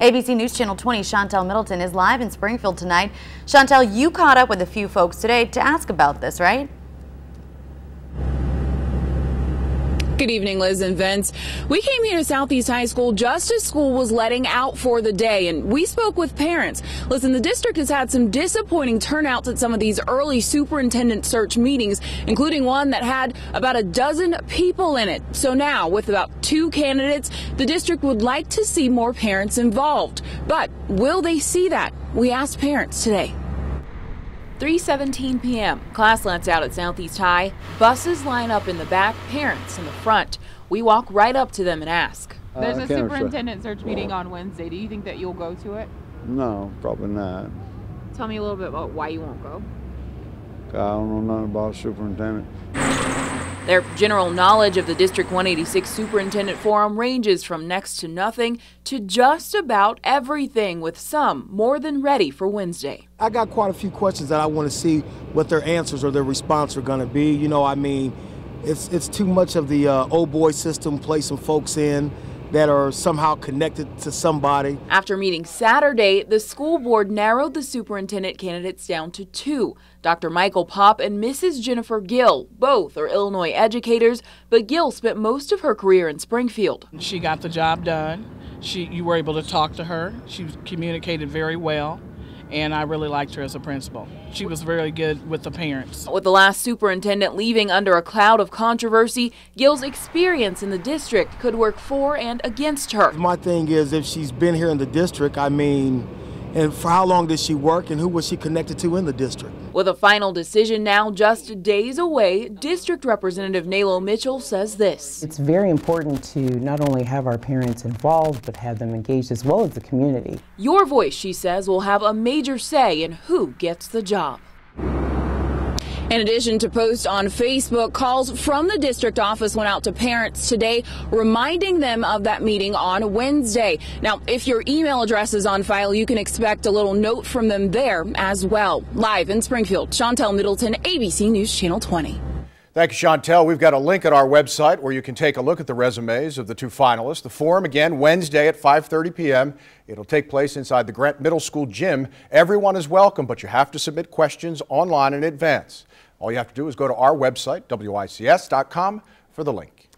ABC News Channel 20 Shantel Middleton is live in Springfield tonight. Shantel, you caught up with a few folks today to ask about this, right? Good evening, Liz and Vince. We came here to Southeast High School just as school was letting out for the day, and we spoke with parents. Listen, the district has had some disappointing turnouts at some of these early superintendent search meetings, including one that had about a dozen people in it. So now, with about two candidates, the district would like to see more parents involved. But will they see that? We asked parents today. 3:17 p.m. Class lets out at Southeast High. Buses line up in the back, parents in the front. We walk right up to them and ask. Uh, There's a superintendent search meeting on Wednesday. Do you think that you'll go to it? No, probably not. Tell me a little bit about why you won't go. I don't know nothing about superintendent. Their general knowledge of the District 186 Superintendent Forum ranges from next to nothing to just about everything, with some more than ready for Wednesday. I got quite a few questions that I want to see what their answers or their response are going to be. You know, I mean, it's it's too much of the uh, old boy system, play some folks in that are somehow connected to somebody. After meeting Saturday, the school board narrowed the superintendent candidates down to two Dr. Michael Pop and Mrs. Jennifer Gill. Both are Illinois educators, but Gill spent most of her career in Springfield. She got the job done. She, you were able to talk to her. She communicated very well and I really liked her as a principal. She was very good with the parents. With the last superintendent leaving under a cloud of controversy, Gill's experience in the district could work for and against her. My thing is, if she's been here in the district, I mean, and for how long did she work and who was she connected to in the district? With a final decision now just days away, District Representative Nalo Mitchell says this. It's very important to not only have our parents involved, but have them engaged as well as the community. Your voice, she says, will have a major say in who gets the job. In addition to posts on Facebook, calls from the district office went out to parents today, reminding them of that meeting on Wednesday. Now, if your email address is on file, you can expect a little note from them there as well. Live in Springfield, Shantel Middleton, ABC News Channel 20. Thank you, Shantel. We've got a link at our website where you can take a look at the resumes of the two finalists. The forum again Wednesday at 5:30 p.m. It'll take place inside the Grant Middle School gym. Everyone is welcome, but you have to submit questions online in advance. All you have to do is go to our website, wics.com, for the link.